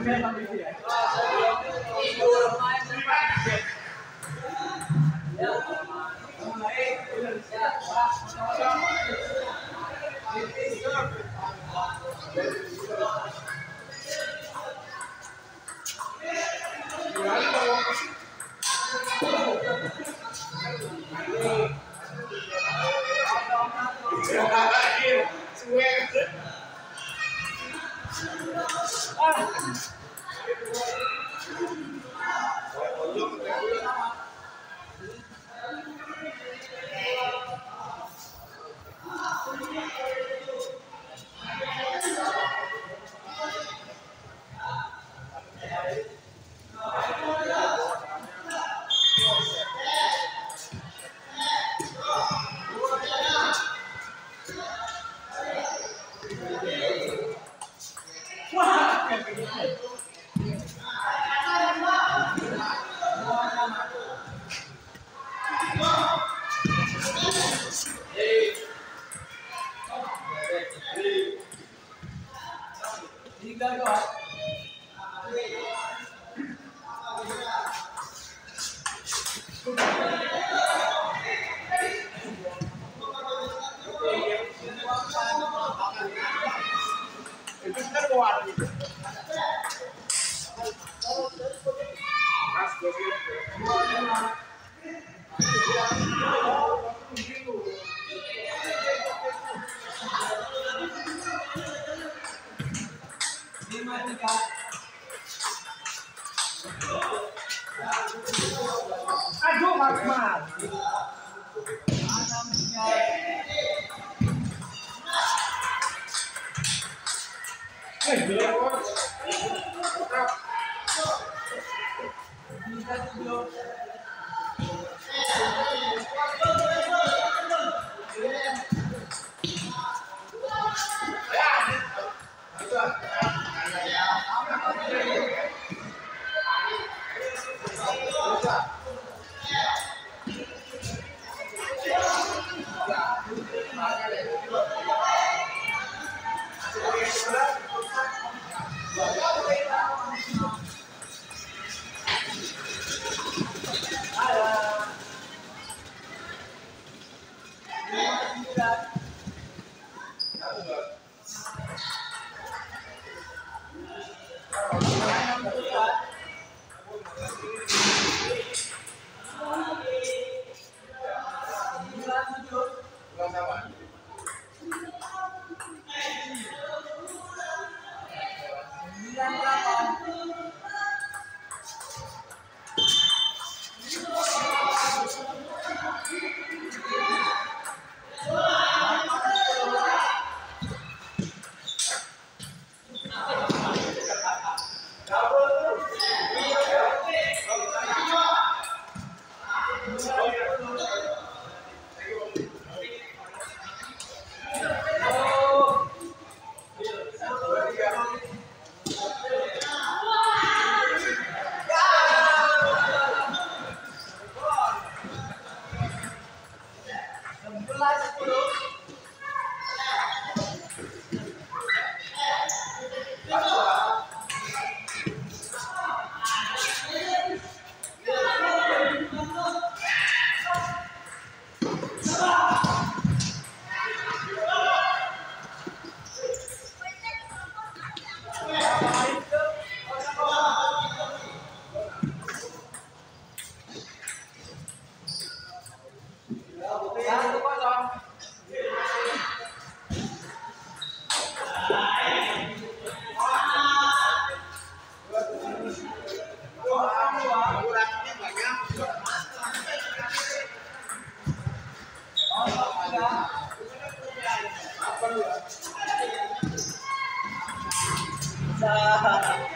Gracias. Thank you. Yeah. Satu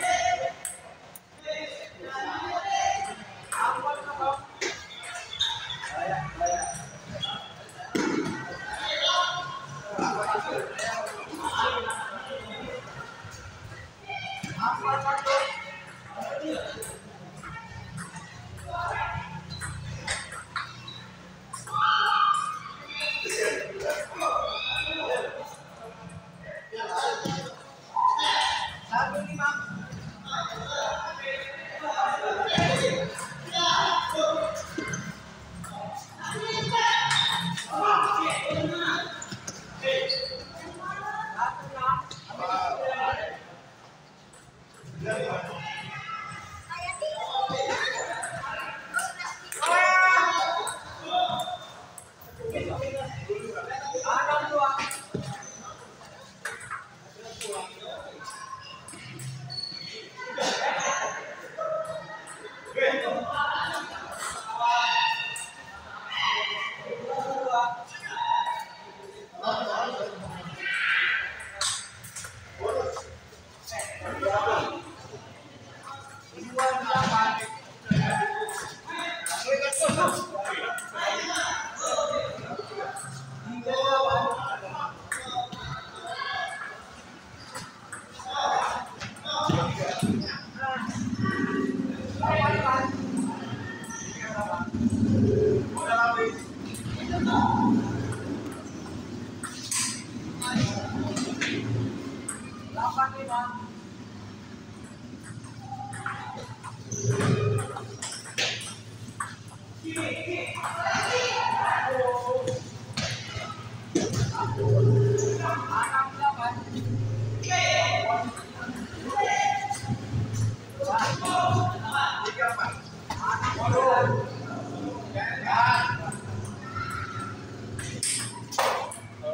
Kalau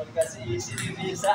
dikasih isi bisa.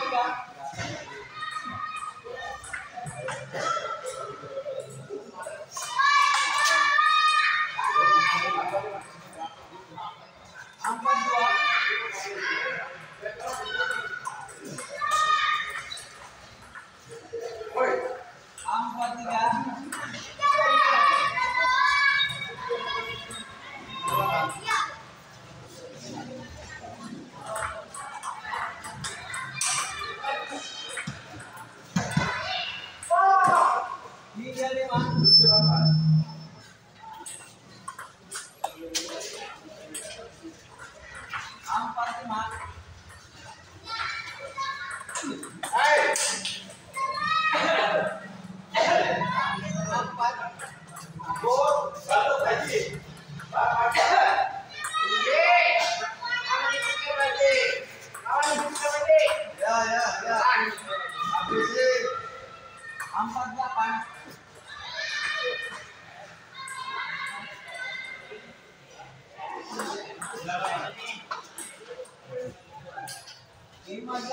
Itu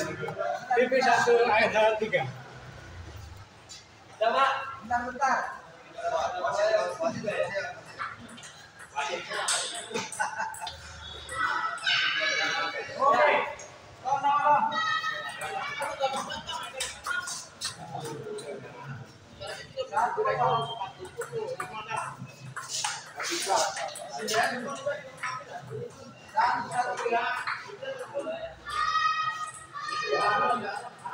TV satu ayat tiga. Coba.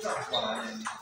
这样是干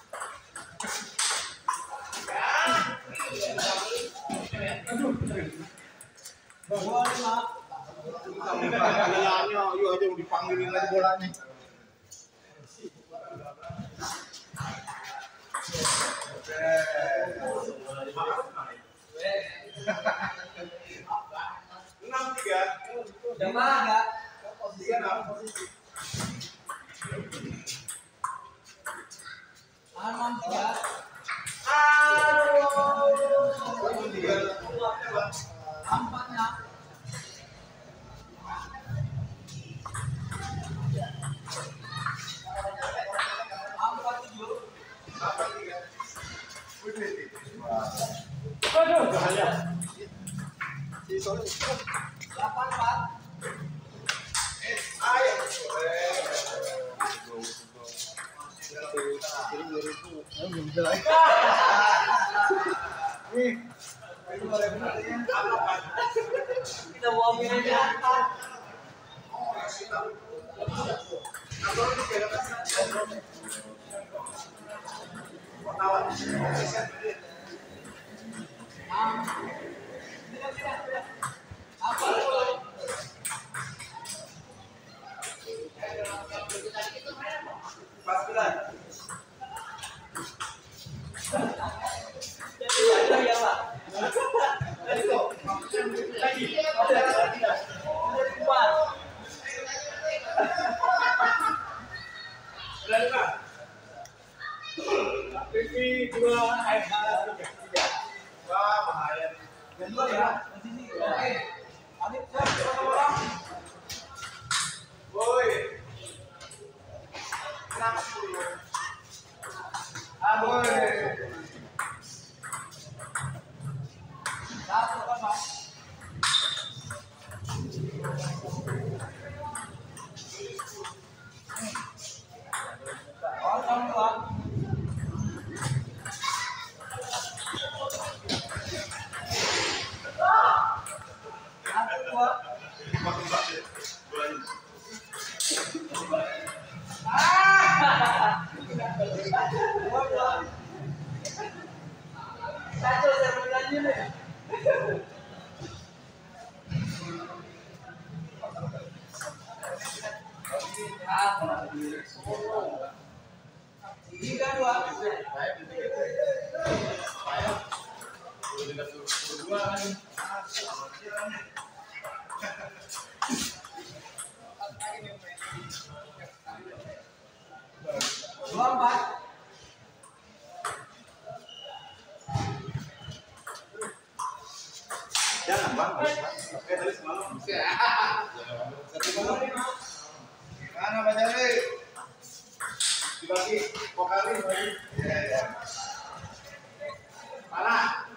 Dua. Jangan bang. Semalam. Dibagi vokali bagi. Ya ya. Mana?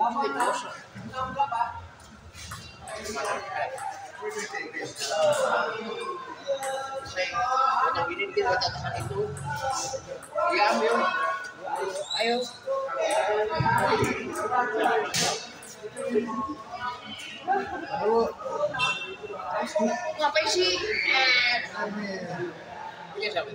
Delapan enam. Enam delapan. Ngapain sih? Siapa?